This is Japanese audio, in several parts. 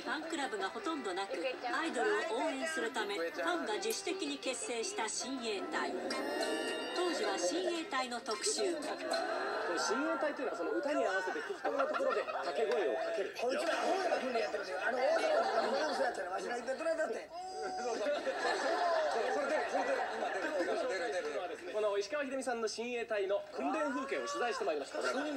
ファンクラブがほとんどなくアイドルを応援するためファンが自主的に結成した親衛隊。当時は親衛隊の特集。親衛隊というのはその歌に合わせて適当なところで掛け声をかける。こいつらアホなふうにやってるけどあの大阪のやったらわしらだって。それでそれで今ですねこの石川秀美さんの親衛隊の訓練風景を取材してまいりました。訓練？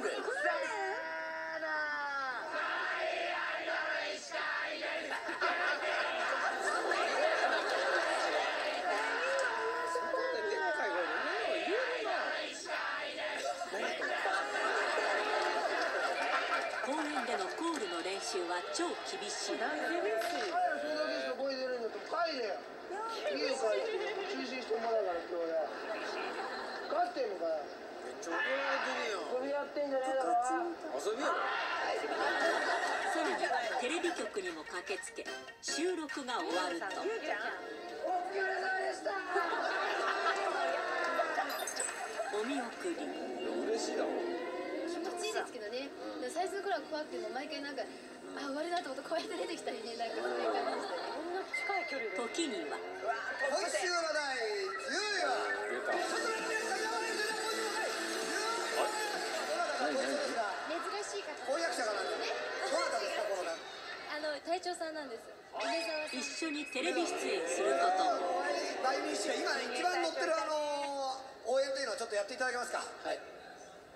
れやってんじゃねえだろ。遊びやろさらにテレビ局にも駆けつけ収録が終わると。お疲れ様でした。お見送り最初の頃は怖くても毎回なんかあ終わりだと思ってこうやって出てきたりねなんかそういう感じでしたねこんな近い距離で時には今週の第10位は珍しい方婚約者がなんですどなたですかこの方あの隊長さんなんです一緒にテレビ出演すること第2週今一番乗ってるあの応援というのをちょっとやっていただけますかはい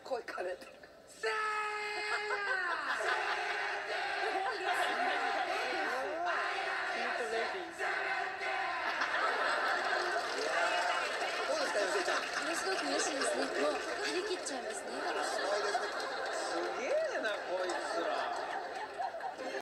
声枯れてるさあものすごく嬉しいですね。もう張り切っちゃいますね。